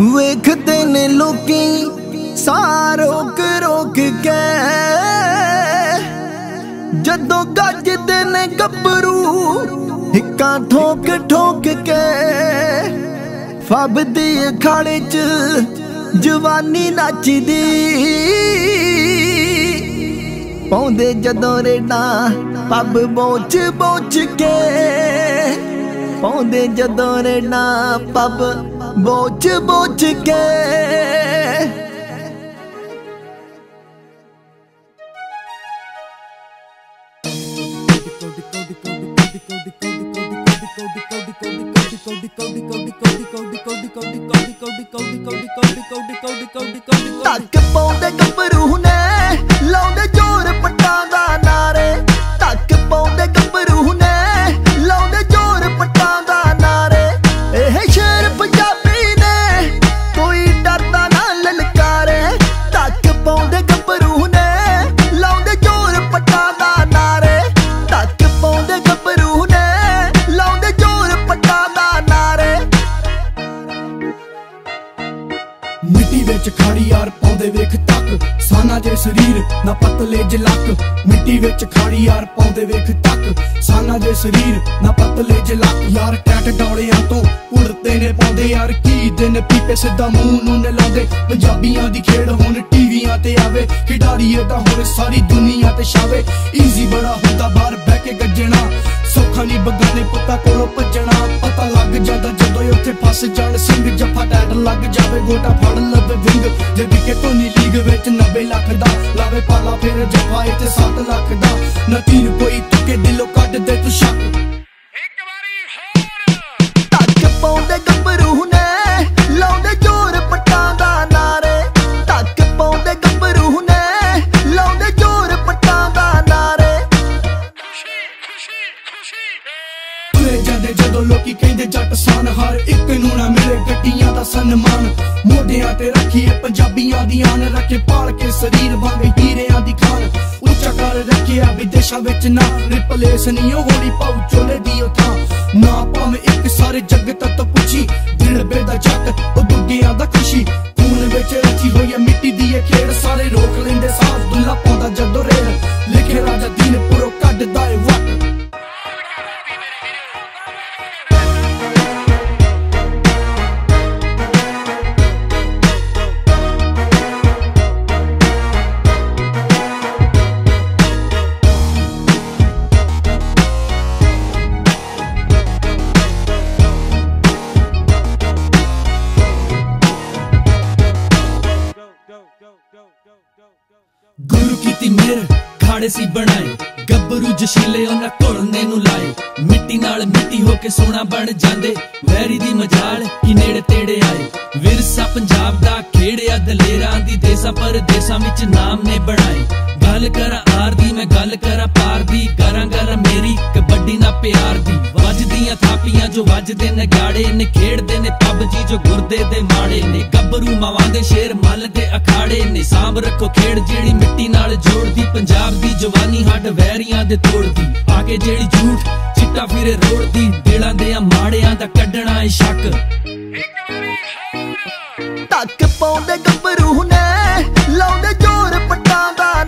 ਵੇਖਦੇ ਨੇ ਲੋਕੀ ਸਾਰੋਕ ਰੋਕ ਕੇ। ਜਦੋਂ ਗੱਜਦੇ ਨੇ ਗੱਭਰੂ, ਹਿੱਕਾਂ ਠੋਕ ਠੋਕ ਕੇ। ਫਬਦੀ ਅਖਾੜੇ 'ਚ ਜਵਾਨੀ ਨੱਚਦੀ। ਪਾਉਂਦੇ ਜਦੋਂ ਰੇਡਾ ਪੱਬ ਬੋਚ ਬੋਚ ਕੇ। ਪਾਉਂਦੇ ਜਦੋਂ ਰੇਡਾ ਪੱਬ ਬੋਚ ਬੋਚ ਕੇ। ਤੱਕ ਪਾਉਂਦੇ ਗੱਭਰੂ ਨੇ, ਲਾਉਂਦੇ ਜੋਰ ਪੱਟਾਂ ਦਾ ਨਾਰੇ। ਤੱਕ ਪਾਉਂਦੇ ਗੱਭਰੂ ਸਰੀਰ ਨਾ ਪਤਲੇ ਜਲਕ, ਮਿੱਟੀ ਵਿੱਚ ਖਾੜੀ ਯਾਰ ਪਾਉਂਦੇ ਵੇਖ ਤੱਕ ਸਾਨਾ ਜੇ ਸਰੀਰ ਨਾ ਪਤਲੇ ਜਲਕ, ਯਾਰ ਟੈਟ ਡੌਲਿਆਂ ਤੋਂ ਉੜਦੇ ਨੇ ਪਾਉਂਦੇ ਯਾਰ ਕੀ ਦਿਨ ਪੀਪੇ ਸਿੱਧਾ ਮੂੰਹ ਨੂੰ ਨੇ ਲਾਉਂਦੇ। ਪੰਜਾਬੀਆਂ ਦੀ ਖੇਡ ਹੁਣ ਟੀਵੀਆਂ ਤੇ ਆਵੇ ਖਿਡਾਰੀ ਇਹਦਾ ਹੁਣ ਸਾਰੀ ਦੁਨੀਆ ਤੇ ਛਾਵੇ। ਈਜ਼ੀ ਬੜਾ ਹੁੰਦਾ ਬਾਹਰ ਬਹਿ ਕੇ ਗੱਜਣਾ। ਫਸ ਜਾਣ, ਸਿੰਘ ਜੱਫਾ ਟੈਟ ਲੱਗ ਜਾਵੇ, ਗੋਟਾ ਫੜ ਲਵੇ ਵਿੰਗ। ਜੇ ਵਿਕੇ ਧੋਨੀ ਲੀਗ ਵਿੱਚ 90 ਲੱਖ ਦਾ, ਲਾਵੇ ਪਾਲਾ ਫਿਰ ਜੱਫਾ ਇੱਥੇ 7 ਲੱਖ ਦਾ। ਨਤੀਨ ਕੋਈ ਤੁਕੇ ਦਿਲੋਂ ਕੱਢ ਦੇ ਤੂੰ ਸ਼ੱਕ। ਜਦੋਂ ਕਹਿੰਦੇ ਜੱਟ ਸਨ? ਹਰ ਇੱਕ ਨੂੰ ਨਾ ਮਿਲੇ ਗੱਟੀਆਂ ਦਾ ਸਨਮਾਨ। ਮੋਢਿਆਂ ਤੇ ਰੱਖੀਏ ਪੰਜਾਬੀਆਂ ਦੀ ਆਨ। ਰੱਖੇ ਪਾਲ ਕੇ ਸਰੀਰ ਵਾਂਗ ਹੀਰਿਆਂ ਦੀ ਖਾਨ। ਉੱਚਾ ਕਰ ਰੱਖਿਆ ਵਿਦੇਸ਼ਾਂ ਵਿੱਚ ਨਾ। ਰਿਪਲੇਸ ਨਹੀਂ ਉਹ ਹੋਣੀ ਪਾਉ ਗੁਰੂ ਕੀਤੀ ਮਿਹਰ, ਖਾੜੇ ਸੀ ਬਣਾਏ। ਗੱਭਰੂ ਜਸ਼ੀਲੇ ਉਹਨਾਂ ਘੁਲਨੇ ਨੂੰ ਲਾਏ। ਮਿੱਟੀ ਨਾਲ ਮਿੱਟੀ ਹੋ ਕੇ ਸੋਨਾ ਬਣ ਜਾਂਦੇ। ਵੈਰੀ ਦੀ ਮਜਾਲ ਕੀ ਨੇੜੇ ਤੇੜੇ ਆਏ। ਵਿਰਸਾ ਪੰਜਾਬ ਦਾ ਖੇੜਿਆ ਦਲੇਰਾਂ ਦੀ ਦੇਸਾਂ ਪਰਦੇਸਾਂ ਵਿੱਚ ਨਾਮ ਨੇ ਬਣਾਏ। ਗੱਲ ਕਰਾਂ ਆਰ ਦੀ, ਮੈਂ ਗੱਲ ਕਰਾਂ ਪਾਰ ਦੀ। ਕਰਾਂ ਗੱਲ ਮੇਰੀ, ਕਬੱਡੀ ਨਾ ਪਿਆਰ ਦੀ। ਜੋ ਵੱਜਦੇ ਨਗਾੜੇ ਨੇ, ਖੇਡਦੇ ਨੇ ਪਬਜੀ ਜੋ ਗੁਰਦੇ ਦੇ ਮਾੜੇ ਨੇ। ਗੱਭਰੂ ਮਾਵਾਂ ਦੇ ਸ਼ੇਰ ਮੱਲ ਦੇ ਅਖਾੜੇ ਨੇ। ਸਾਂਭ ਰੱਖੋ ਖੇਡ ਜਿਹੜੀ ਮਿੱਟੀ ਨਾਲ ਜੋੜਦੀ, ਪੰਜਾਬ ਦੀ ਜਵਾਨੀ ਹੱਡ ਵੈਰੀਆਂ ਦੇ ਤੋੜਦੀ। ਆ ਕੇ ਜਿਹੜੀ ਝੂਠ ਚਿੱਟਾ ਫਿਰੇ ਰੋੜਦੀ ਦਿਲਾਂ ਦੇ ਆ ਮਾੜਿਆਂ ਦਾ ਕੱਢਣਾ ਏ ਸ਼ੱਕ। ਤੱਕ ਪਾਉਂਦੇ ਗੱਭਰੂ ਨੇ, ਲਾਉਂਦੇ ਜੋਰ ਪੱਟਾਂ ਦਾ